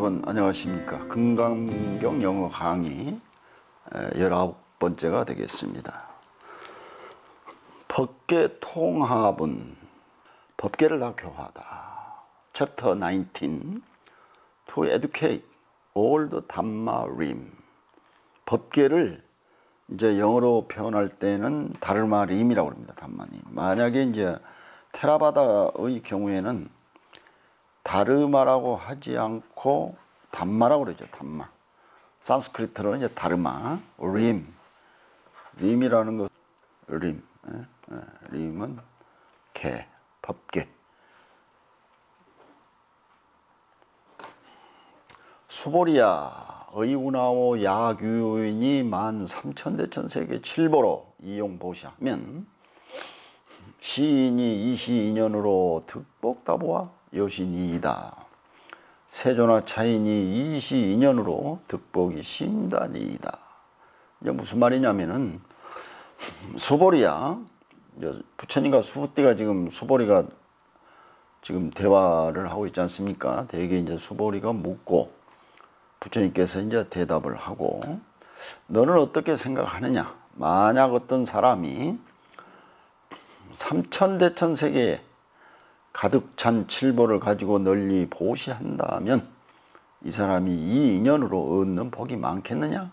여러분 안녕하십니까? 금강경 영어 강의 19번째가 되겠습니다. 법계 통합은 법계를 다 교화하다. 챕터 19 To educate all the Dhamma rim 법계를 이제 영어로 표현할 때는 다르마 림이라고 합니다 담마님 만약에 이제 테라바다의 경우에는 다르마라고 하지 않고 담마라고 그러죠. 담마. 산스크리트로는 이제 다르마, 림. 림이라는 것, 림. 에? 에, 림은 개, 법계. 수보리아 의운하오 야규인이 만 삼천대천 세계 칠보로 이용보시하면 시인이 이시인연으로 득복다보아 여신이이다. 세조나 차인이 이시인연으로 득복이 심단이이다. 이제 무슨 말이냐면은 수보리야 부처님과 수보띠가 지금 수보리가 지금 대화를 하고 있지 않습니까? 대개 이제 수보리가 묻고 부처님께서 이제 대답을 하고 너는 어떻게 생각하느냐? 만약 어떤 사람이 삼천대천 세계에 가득 찬 칠보를 가지고 널리 보시한다면 이 사람이 이 인연으로 얻는 복이 많겠느냐?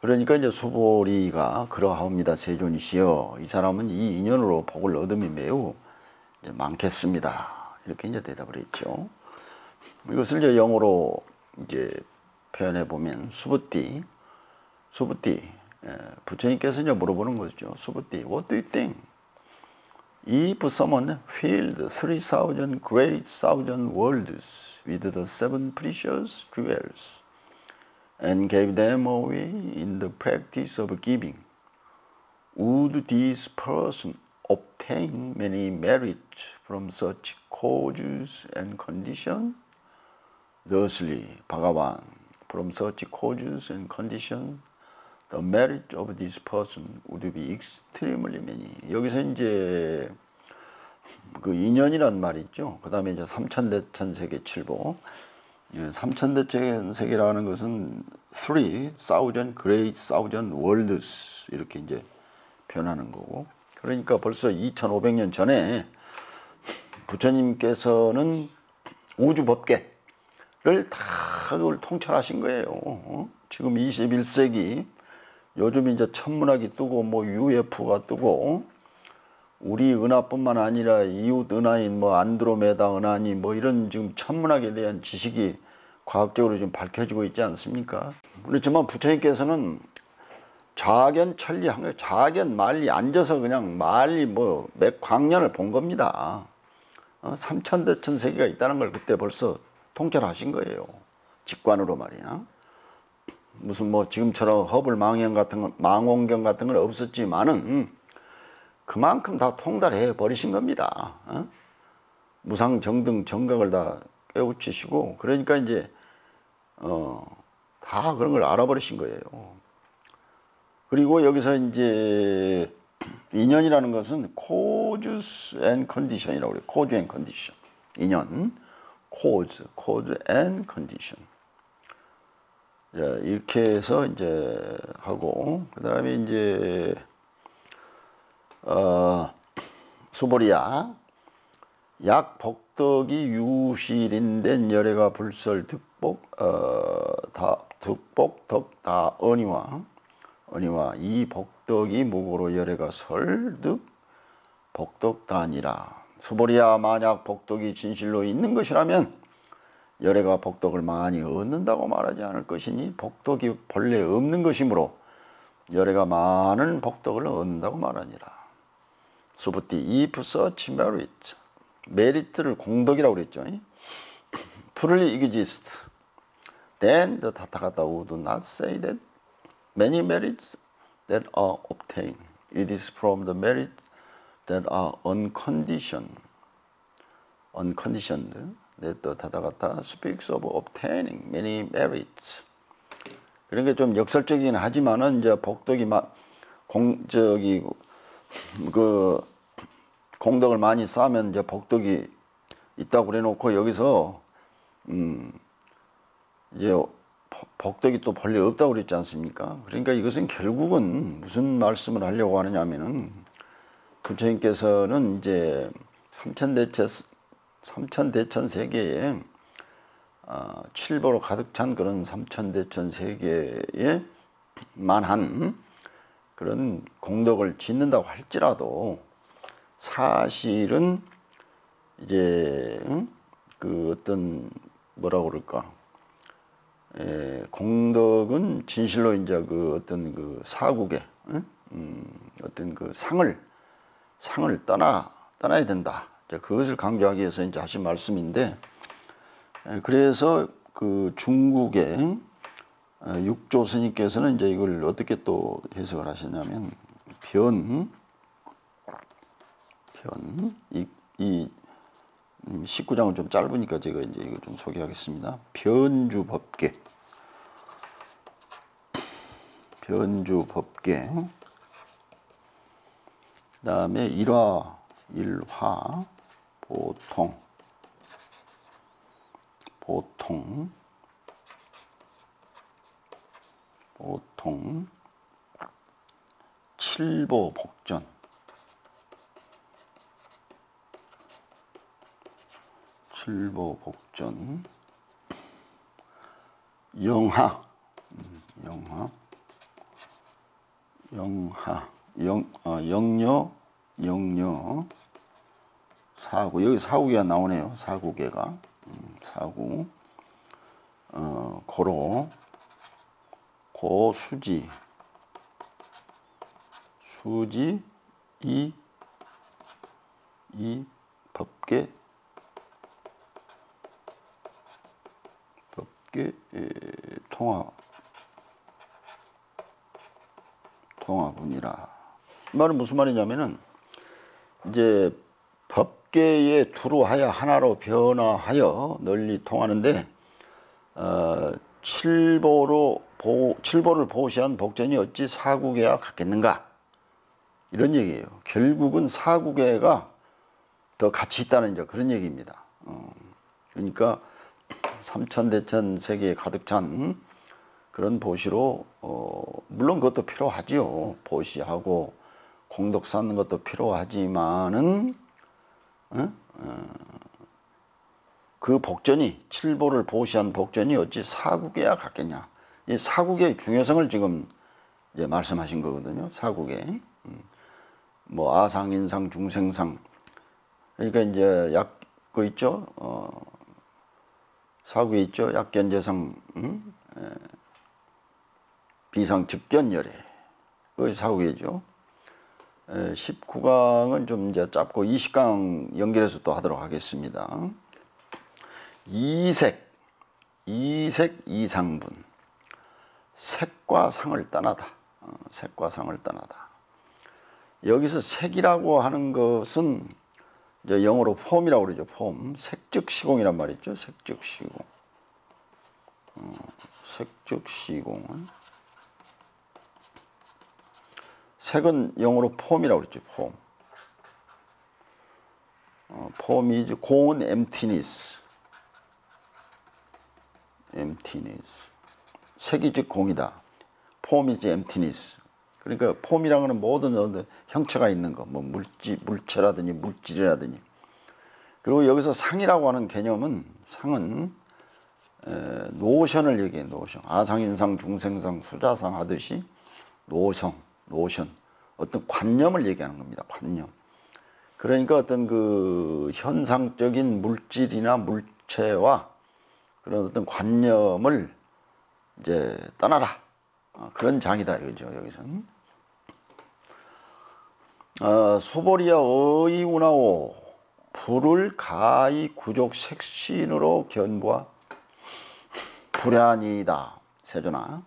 그러니까 이제 수보리가 그러하옵니다. 세존이시여. 이 사람은 이 인연으로 복을 얻음이 매우 많겠습니다. 이렇게 이제 대답을 했죠. 이것을 이제 영어로 이제 표현해 보면 수부띠, 수부띠, 부처님께서 이제 물어보는 거죠. 수부띠, what do you think? If someone filled 3,000 great thousand worlds with the seven precious jewels and gave them away in the practice of giving, would this person obtain many merits from such causes and conditions? Thusly, Bhagavan, from such causes and conditions, the merit of this person would be extremely many. 여기서 이제 그 인연이란 말이 있죠. 그 다음에 이제 삼천대천세계 칠보. 예, 삼천대천세계라는 것은 three thousand great thousand worlds 이렇게 이제 표현하는 거고. 그러니까 벌써 2500년 전에 부처님께서는 우주 법계를 다 그걸 통찰하신 거예요. 어? 지금 21세기 요즘 이제 천문학이 뜨고 뭐 UFO가 뜨고 우리 은하뿐만 아니라 이웃 은하인 뭐 안드로메다 은하니 뭐 이런 지금 천문학에 대한 지식이 과학적으로 좀 밝혀지고 있지 않습니까? 그렇지만 부처님께서는 좌견 천리한 거예요. 좌견 말리 앉아서 그냥 말리 뭐몇 광년을 본 겁니다. 어? 삼천대천 세계가 있다는 걸 그때 벌써 통찰하신 거예요. 직관으로 말이야. 무슨 뭐 지금처럼 허블 망원 같은 건 망원경 같은 건 없었지만은 그만큼 다 통달해 버리신 겁니다. 어? 무상 정등 정각을 다 깨우치시고 그러니까 이제 어, 다 그런 걸 알아버리신 거예요. 그리고 여기서 이제 인연이라는 것은 cause and condition이라고 그래요. cause and condition. 인연, cause, cause and condition. 이렇게 해서 이제 하고 그 다음에 이제 어, 수보리야. 약 복덕이 유실인된 열애가 불설 득복 어, 다 득복 덕다 언니와 언니와 이 복덕이 무고로 열애가 설득 복덕다니라. 수보리야 만약 복덕이 진실로 있는 것이라면 열애가 복덕을 많이 얻는다고 말하지 않을 것이니 복덕이 본래 없는 것이므로 열애가 많은 복덕을 얻는다고 말하니라. 수부띠 이프서 치메리트 메리트를 공덕이라고 그랬죠. truly exist. Then the Tathagata would not say that many merits that are obtained. It is from the merit that are unconditioned. unconditioned. That the Tathagata speaks of obtaining many merits. 그런 게 좀 역설적이긴 하지만은 이제 복덕이 막 공 저기 그 공덕을 많이 쌓으면 이제 복덕이 있다고 그래 놓고 여기서 음, 이제 복덕이 또 본래 없다고 그랬지 않습니까? 그러니까 이것은 결국은 무슨 말씀을 하려고 하느냐면은 부처님께서는 이제 삼천대천 삼천대천 세계에 어, 칠보로 가득 찬 그런 삼천대천 세계에 만한 그런 공덕을 짓는다고 할지라도 사실은 이제 그 어떤 뭐라 그럴까? 에, 공덕은 진실로 이제 그 어떤 그 사국의 음, 어떤 그 상을 상을 떠나 떠나야 된다. 그것을 강조하기 위해서 이제 하신 말씀인데 그래서 그 중국의 어, 육조 스님께서는 이제 이걸 어떻게 또 해석을 하셨냐면 변, 변, 이, 이 19장은 음, 좀 짧으니까 제가 이제 이거 좀 소개하겠습니다. 변주 법계. 변주 법계. 그 다음에 일화, 일화, 보통. 보통. 보통. 칠보 복전. 칠보 복전. 영하. 음, 영하. 영하, 영, 어, 영녀, 영녀, 사구. 여기 사구개가 나오네요. 사구개가. 음, 사구. 어, 고로, 고 수지, 수지, 이, 이, 법계, 법계, 에, 통화, 통합은이라. 말은 무슨 말이냐면은 이제 법계에 두루하여 하나로 변화하여 널리 통하는데 어, 칠보로 보, 칠보를 보시한 복전이 어찌 사국에와 같겠는가 이런 얘기예요. 결국은 사국에가 더 가치 있다는 이제 그런 얘기입니다. 어, 그러니까 삼천대천 세계에 가득 찬 그런 보시로 어, 물론 그것도 필요하지요. 보시하고 공덕 쌓는 것도 필요하지만은 어? 어, 그 복전이 칠보를 보시한 복전이 어찌 사국에야 같겠냐. 이 사국의 중요성을 지금 이제 말씀하신 거거든요. 사국에 음. 뭐 아상인상 중생상 그러니까 이제 약그 있죠. 어, 사국에 있죠. 약견재상 음? 비상 즉견열애 그 사후계죠. 19강은 좀 이제 짧고 20강 연결해서 또 하도록 하겠습니다. 이색, 이색 이상분. 색과 상을 떠나다. 어, 색과 상을 떠나다. 여기서 색이라고 하는 것은 이제 영어로 폼이라고 그러죠. 폼. 색즉 시공이란 말이죠. 색즉 시공. 어, 색즉 시공. 색은 영어로 폼이라고 그랬죠. 폼. 어, 폼이 이제 공은 emptiness. emptiness. 색이 즉 공이다. 폼이 이제 emptiness. 그러니까 폼이라는 것은 모든 형체가 있는 거, 뭐 물질, 물체라든지 물질이라든지. 그리고 여기서 상이라고 하는 개념은 상은 에, 노션을 얘기해 노션. 아상인상, 중생상, 수자상 하듯이 노성. 노션, 어떤 관념을 얘기하는 겁니다. 관념. 그러니까 어떤 그 현상적인 물질이나 물체와 그런 어떤 관념을 이제 떠나라. 어, 그런 장이다 이거죠 여기서는. 어, 수보리야 어이우나오 불을 가히 구족 색신으로 견보하 불안이다 세존아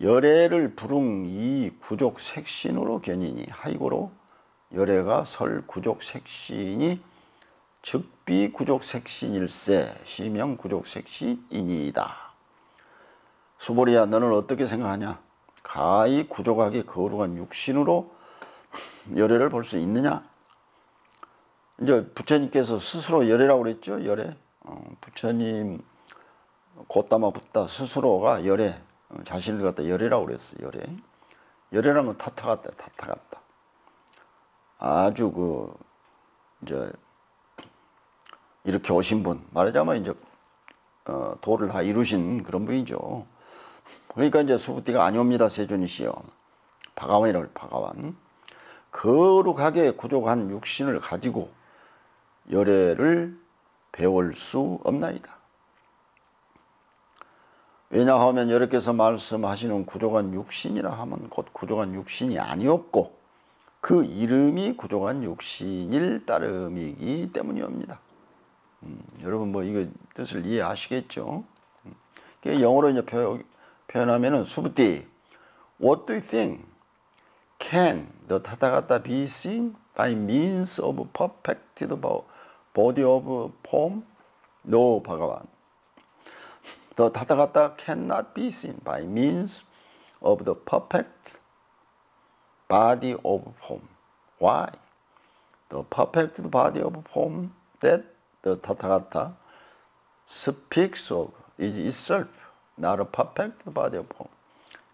열애를 부릉 이 구족 색신으로 견이니 하이고로 열애가 설 구족 색신이 즉비 구족 색신일세 시명 구족 색신이니이다. 수보리야 너는 어떻게 생각하냐? 가히 구족하게 거룩한 육신으로 열애를 볼 수 있느냐? 이제 부처님께서 스스로 열애라고 그랬죠. 열애. 어, 부처님 곧담아 붙다 스스로가 열애 어, 자신을 갖다 열애라고 그랬어 열애 열애라는 건 타타 같다 타타 같다 아주 그 이제 이렇게 오신 분 말하자면 이제 어, 도를 다 이루신 그런 분이죠. 그러니까 이제 수부띠가 아니옵니다 세존이시여 바가완이라고 바가완 거룩하게 구족한 육신을 가지고 열애를 배울 수 없나이다. 왜냐하면 여러께서 말씀하시는 구족한 육신이라 하면 곧 구족한 육신이 아니었고 그 이름이 구족한 육신일 따름이기 때문이옵니다. 음, 여러분 뭐 이거 뜻을 이해하시겠죠? 음, 영어로 이제 표, 현하면은 수부띠 What do you think can the 타타가타 be seen by means of perfected body of form? No, 바가완. The 타타가타 cannot be seen by means of the perfect body of form. Why? The perfect body of form that the Tathagata speaks of is itself not a perfect body of form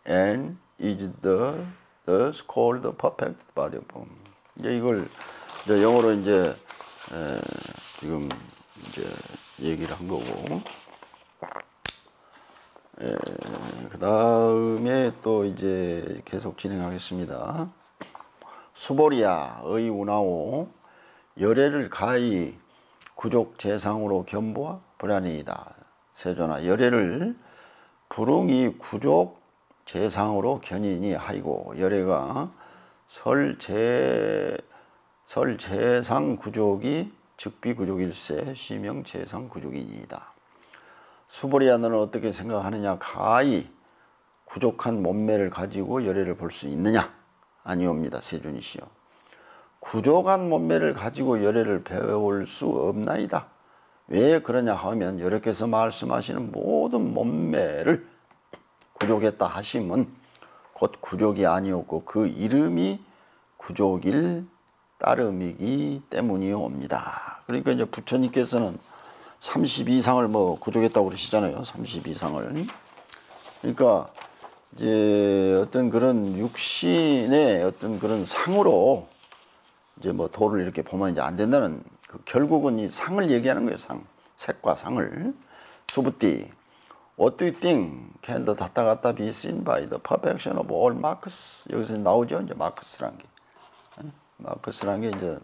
and is the thus called the perfect body of form. 이제 이걸 이제 영어로 이제 에, 지금 이제 얘기를 한 거고. 그 다음에 또 이제 계속 진행하겠습니다. 수보리야 의 운하오 열애를 가히 구족 재상으로 견보와 불안이다. 세존아 열애를 불응이 구족 재상으로 견인이 하이고 열애가 설재 설재상 구족이 즉비 구족일세 시명 재상 구족이니이다. 수보리야 너는 어떻게 생각하느냐? 가히 구족한 몸매를 가지고 열애를 볼 수 있느냐? 아니옵니다. 세존이시여. 구족한 몸매를 가지고 열애를 배울 수 없나이다. 왜 그러냐 하면 여러께서 말씀하시는 모든 몸매를 구족했다 하심은 곧 구족이 아니었고 그 이름이 구족일 따름이기 때문이옵니다. 그러니까 이제 부처님께서는 30 이상을 뭐 구족했다고 그러시잖아요. 30 이상을. 그러니까 이제 어떤 그런 육신의 어떤 그런 상으로 이제 뭐 도를 이렇게 보면 이제 안 된다는 그 결국은 이 상을 얘기하는 거예요. 상. 색과 상을. 수부띠. What do you think can the 다타 가타 be seen by the perfection of all marks? 여기서 나오죠. 이제 마크스라는 게. 마크스라는 게 이제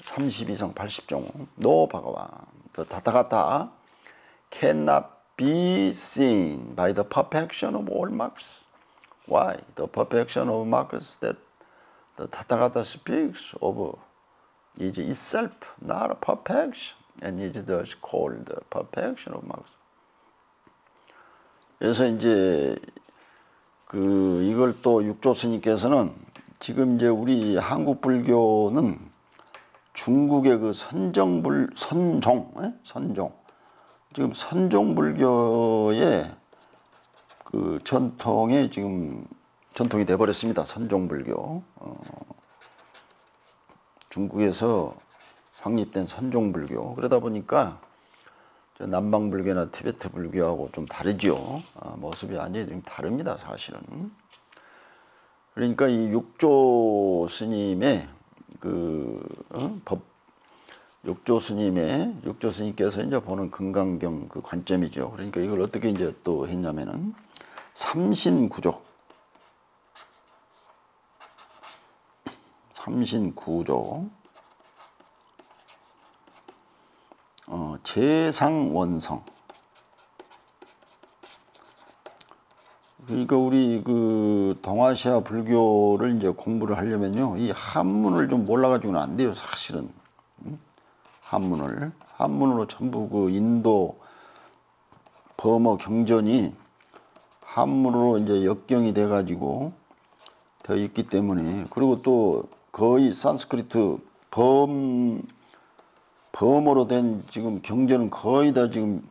30 이상 80종. 노 바가와. The 다타 가타 cannot be seen by the perfection of all marks. Why? The perfection of marks that The Tathagata speaks of is itself not a perfection and is thus called perfection of Marx. 그래서 이제 그 이걸 또 육조 스님께서는 지금 이제 우리 한국 불교는 중국의 그 선정불 선종 에? 선종 지금 선종 불교의 그 전통에 지금 전통이 돼버렸습니다. 선종불교. 어, 중국에서 확립된 선종불교. 그러다 보니까 남방불교나 티베트 불교하고 좀 다르죠. 어, 모습이 완전히 좀 다릅니다. 사실은. 그러니까 이 육조 스님의 그 어? 법, 육조 스님의 육조 스님께서 이제 보는 금강경 그 관점이죠. 그러니까 이걸 어떻게 이제 또 했냐면은 삼신 구족 삼신구조 어, 재상 원성 그러니까 우리 그 동아시아 불교를 이제 공부를 하려면요 이 한문을 좀 몰라가지고는 안 돼요 사실은. 한문을. 한문으로 전부 그 인도 범어 경전이 한문으로 이제 역경이 돼가지고 되어 있기 때문에 그리고 또 거의 산스크리트 범 범어로 된 지금 경전은 거의 다 지금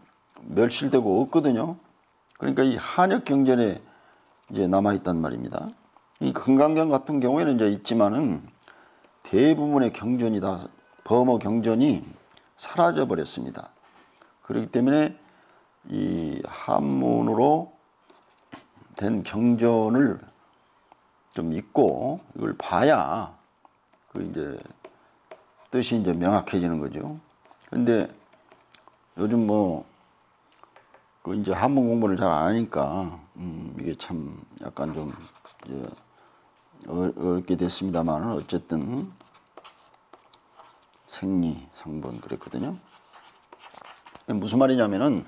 멸실되고 없거든요. 그러니까 이 한역 경전에 이제 남아 있단 말입니다. 이 금강경 같은 경우에는 이제 있지만은 대부분의 경전이 다 범어 경전이 사라져 버렸습니다. 그렇기 때문에 이 한문으로 된 경전을 좀 읽고 이걸 봐야 그 이제 뜻이 이제 명확해지는 거죠. 근데 요즘 뭐, 그 이제 한문 공부를 잘 안 하니까, 음, 이게 참 약간 좀, 이제, 어, 어렵게 됐습니다만, 어쨌든, 생리, 상본 그랬거든요. 무슨 말이냐면은,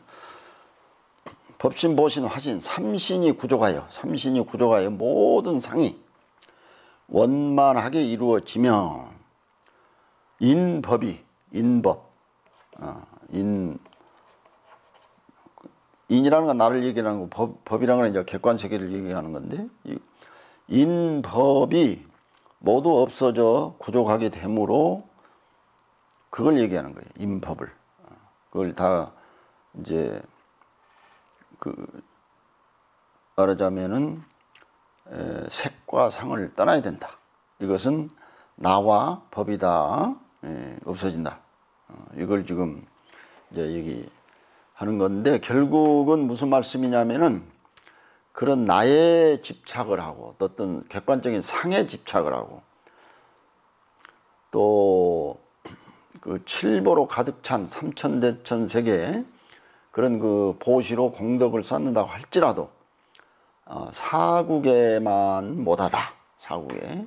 법신, 보신, 화신, 삼신이 구조가요. 삼신이 구조가요. 모든 상이 원만하게 이루어지면, 인법이, 인법, 어, 인 인이라는 건 나를 얘기하는 거, 법, 법이라는 건 이제 객관 세계를 얘기하는 건데 이 인법이 모두 없어져 구족하게 되므로 그걸 얘기하는 거예요. 인법을 그걸 다 이제 그 말하자면은 에, 색과 상을 떠나야 된다. 이것은 나와 법이다. 에, 없어진다. 어, 이걸 지금 이제 얘기 하는 건데 결국은 무슨 말씀이냐면은 그런 나의 집착을 하고 어떤 객관적인 상에 집착을 하고 또 그 칠보로 가득 찬 삼천대천 세계 그런 그 보시로 공덕을 쌓는다고 할지라도 어, 사국에만 못하다 사국에.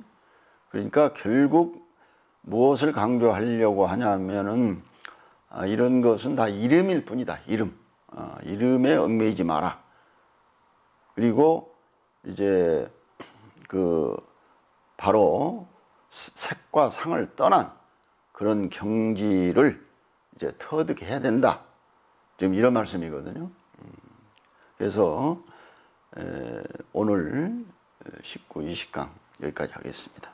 그러니까 결국 무엇을 강조하려고 하냐면은 아, 이런 것은 다 이름일 뿐이다. 이름. 아, 이름에 얽매이지 마라. 그리고 이제 그 바로 색과 상을 떠난 그런 경지를 이제 터득해야 된다. 지금 이런 말씀이거든요. 음. 그래서 오늘 19, 20강 여기까지 하겠습니다.